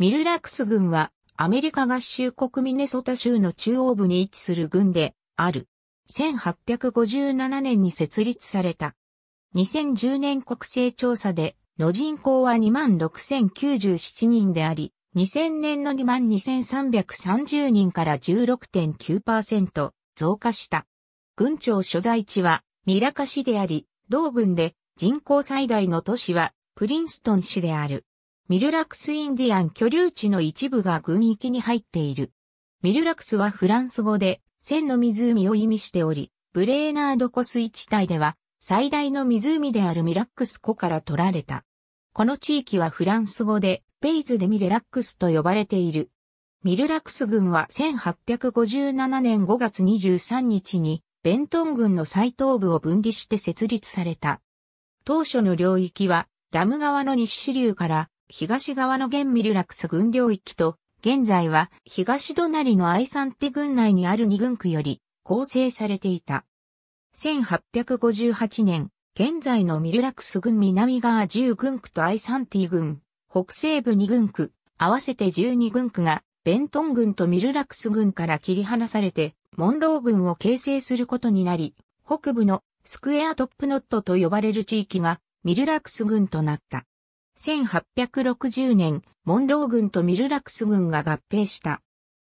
ミルラックス郡はアメリカ合衆国ミネソタ州の中央部に位置する郡である。1857年に設立された。2010年国勢調査での人口は26,097人であり、2000年の22,330人から16.9%増加した。軍庁所在地はミラカ市であり、同郡で人口最大の都市はプリンストン市である。ミルラクスインディアン居留地の一部が軍域に入っている。ミルラクスはフランス語で千の湖を意味しており、ブレーナード湖水地帯では最大の湖であるミラックス湖から取られた。この地域はフランス語でペイズでミレラックスと呼ばれている。ミルラクス郡は1857年5月23日にベントン郡の最東部を分離して設立された。当初の領域はラム川の西支流から東側の現ミルラクス郡領域と現在は東隣のアイサンティ郡内にある二郡区より構成されていた。1858年、現在のミルラクス郡南側10郡区とアイサンティ郡、北西部2郡区、合わせて12郡区が、ベントン郡とミルラクス郡から切り離されて、モンロー郡を形成することになり、北部のスクエアトップノットと呼ばれる地域がミルラクス郡となった。1860年、モンロー郡とミルラクス郡が合併した。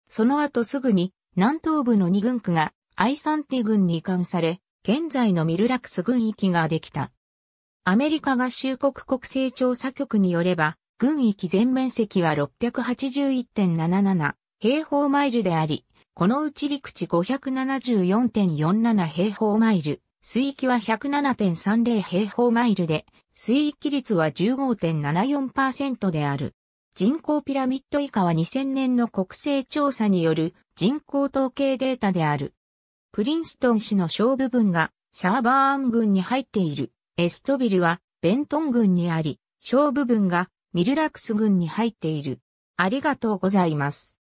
その後すぐに南東部の2郡区がアイサンティ郡に移管され、現在のミルラクス郡域ができた。アメリカ合衆国国勢調査局によれば、郡域全面積は681.77平方マイルであり、このうち陸地574.47平方マイル、水域は107.30平方マイルで、水域率は15.74%である。人口ピラミッド以下は2000年の国勢調査による人口統計データである。プリンストン市の小部分がシャーバーン郡に入っている。エストビルはベントン郡にあり、小部分がミルラクス郡に入っている。ありがとうございます。